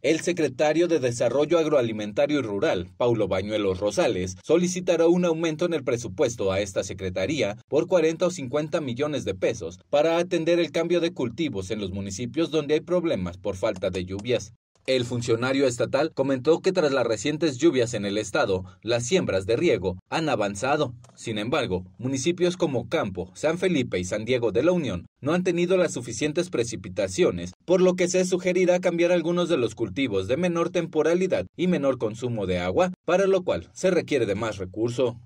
El secretario de Desarrollo Agroalimentario y Rural, Paulo Bañuelos Rosales, solicitará un aumento en el presupuesto a esta secretaría por 40 o 50 millones de pesos para atender el cambio de cultivos en los municipios donde hay problemas por falta de lluvias. El funcionario estatal comentó que tras las recientes lluvias en el estado, las siembras de riego han avanzado. Sin embargo, municipios como Campo, San Felipe y San Diego de la Unión no han tenido las suficientes precipitaciones, por lo que se sugerirá cambiar algunos de los cultivos de menor temporalidad y menor consumo de agua, para lo cual se requiere de más recurso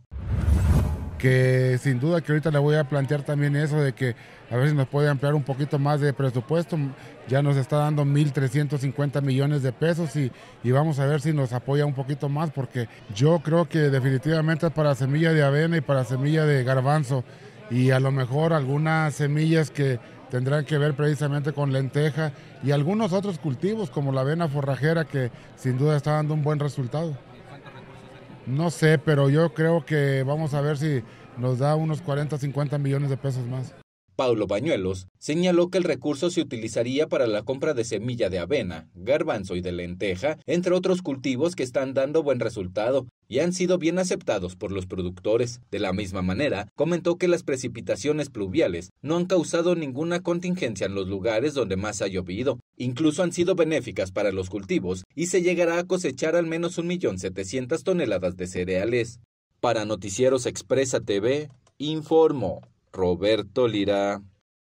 que sin duda que ahorita le voy a plantear también eso de que a ver si nos puede ampliar un poquito más de presupuesto. Ya nos está dando 1.350 millones de pesos y, y, vamos a ver si nos apoya un poquito más porque yo creo que definitivamente es para semilla de avena y para semilla de garbanzo y a lo mejor algunas semillas que tendrán que ver precisamente con lenteja y algunos otros cultivos como la avena forrajera que sin duda está dando un buen resultado. No sé, pero yo creo que vamos a ver si nos da unos 40, 50 millones de pesos más. Paulo Bañuelos señaló que el recurso se utilizaría para la compra de semilla de avena, garbanzo y de lenteja, entre otros cultivos que están dando buen resultado y han sido bien aceptados por los productores. De la misma manera, comentó que las precipitaciones pluviales no han causado ninguna contingencia en los lugares donde más ha llovido, incluso han sido benéficas para los cultivos y se llegará a cosechar al menos 1.700.000 toneladas de cereales. Para Noticieros Expresa TV, informó Roberto Lira.